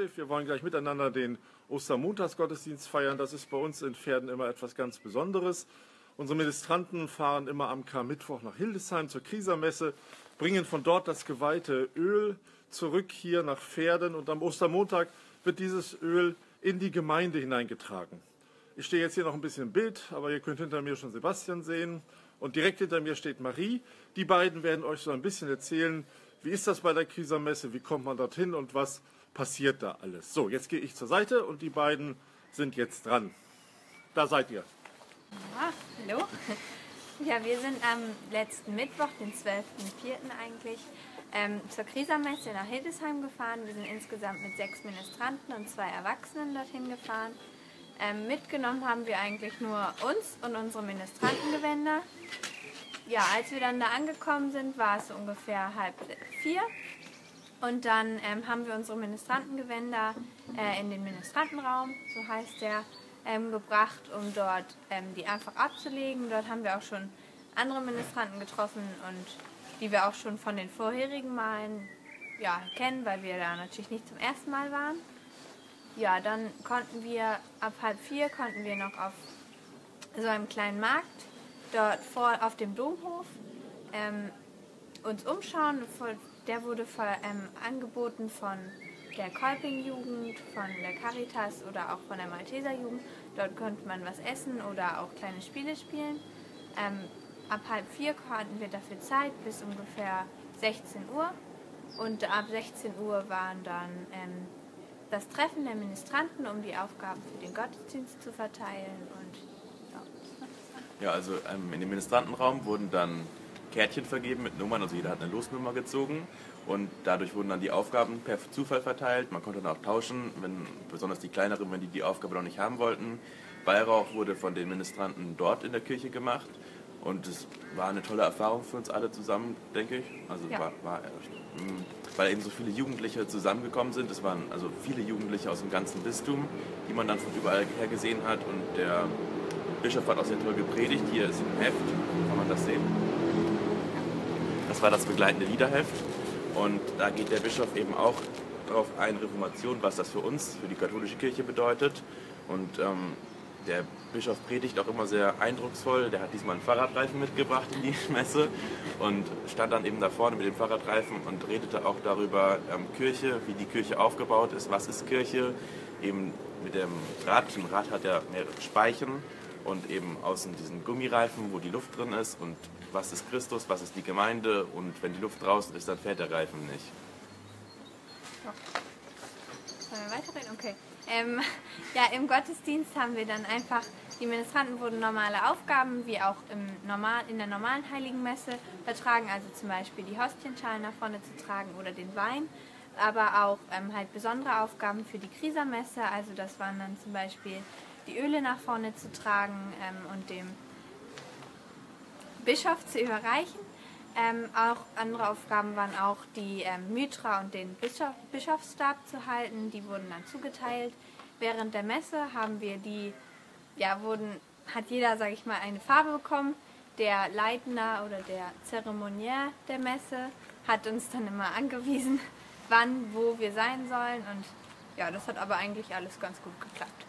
Josef. Wir wollen gleich miteinander den Ostermontagsgottesdienst feiern. Das ist bei uns in Pferden immer etwas ganz Besonderes. Unsere Ministranten fahren immer am Karmittwoch nach Hildesheim zur Krisermesse, bringen von dort das geweihte Öl zurück hier nach Pferden und am Ostermontag wird dieses Öl in die Gemeinde hineingetragen. Ich stehe jetzt hier noch ein bisschen im Bild, aber ihr könnt hinter mir schon Sebastian sehen und direkt hinter mir steht Marie. Die beiden werden euch so ein bisschen erzählen, wie ist das bei der Krisermesse, wie kommt man dorthin und was passiert da alles. So, jetzt gehe ich zur Seite und die beiden sind jetzt dran. Da seid ihr. Ja, hallo. Ja, wir sind am letzten Mittwoch, den 12.04. eigentlich, ähm, zur Krisermesse nach Hildesheim gefahren. Wir sind insgesamt mit sechs Ministranten und zwei Erwachsenen dorthin gefahren. Ähm, mitgenommen haben wir eigentlich nur uns und unsere Ministrantengewänder. Ja, als wir dann da angekommen sind, war es ungefähr halb vier. Und dann ähm, haben wir unsere Ministrantengewänder äh, in den Ministrantenraum, so heißt der, ähm, gebracht, um dort ähm, die einfach abzulegen. Dort haben wir auch schon andere Ministranten getroffen und die wir auch schon von den vorherigen Malen ja, kennen, weil wir da natürlich nicht zum ersten Mal waren. Ja, dann konnten wir ab halb vier konnten wir noch auf so einem kleinen Markt dort vor auf dem Domhof ähm, uns umschauen. Der wurde für, ähm, angeboten von der Kolping-Jugend, von der Caritas oder auch von der Malteser-Jugend. Dort konnte man was essen oder auch kleine Spiele spielen. Ähm, ab halb vier hatten wir dafür Zeit bis ungefähr 16 Uhr. Und ab 16 Uhr waren dann ähm, das Treffen der Ministranten, um die Aufgaben für den Gottesdienst zu verteilen. Und ja, ja also ähm, in dem Ministrantenraum wurden dann Kärtchen vergeben mit Nummern, also jeder hat eine Losnummer gezogen und dadurch wurden dann die Aufgaben per Zufall verteilt. Man konnte dann auch tauschen, wenn besonders die kleineren, wenn die die Aufgabe noch nicht haben wollten. Weihrauch wurde von den Ministranten dort in der Kirche gemacht und es war eine tolle Erfahrung für uns alle zusammen, denke ich. Also ja. war, war mm, weil eben so viele Jugendliche zusammengekommen sind. Es waren also viele Jugendliche aus dem ganzen Bistum, die man dann von überall her gesehen hat. Und der Bischof hat auch sehr toll gepredigt. Hier ist ein Heft, kann man das sehen. Das war das begleitende Liederheft. Und da geht der Bischof eben auch darauf ein, Reformation, was das für uns, für die katholische Kirche bedeutet. Und ähm, der Bischof predigt auch immer sehr eindrucksvoll. Der hat diesmal einen Fahrradreifen mitgebracht in die Messe und stand dann eben da vorne mit dem Fahrradreifen und redete auch darüber ähm, Kirche, wie die Kirche aufgebaut ist, was ist Kirche, eben mit dem Rad. Ein Rad hat ja mehrere Speichen und eben außen diesen Gummireifen, wo die Luft drin ist und was ist Christus, was ist die Gemeinde und wenn die Luft draußen ist, dann fährt der Reifen nicht. Sollen wir weiterreden? Okay. Ähm, ja, im Gottesdienst haben wir dann einfach, die Ministranten wurden normale Aufgaben, wie auch im normal, in der normalen Heiligen Messe vertragen, also zum Beispiel die Hostienschalen nach vorne zu tragen oder den Wein, aber auch ähm, halt besondere Aufgaben für die Krisermesse, also das waren dann zum Beispiel die Öle nach vorne zu tragen ähm, und dem Bischof zu überreichen. Ähm, auch andere Aufgaben waren auch die ähm, Mytra und den Bischof, Bischofsstab zu halten. Die wurden dann zugeteilt. Während der Messe haben wir die, ja, wurden, hat jeder, sage ich mal, eine Farbe bekommen. Der Leitner oder der Zeremoniär der Messe hat uns dann immer angewiesen, wann, wo wir sein sollen. Und ja, das hat aber eigentlich alles ganz gut geklappt.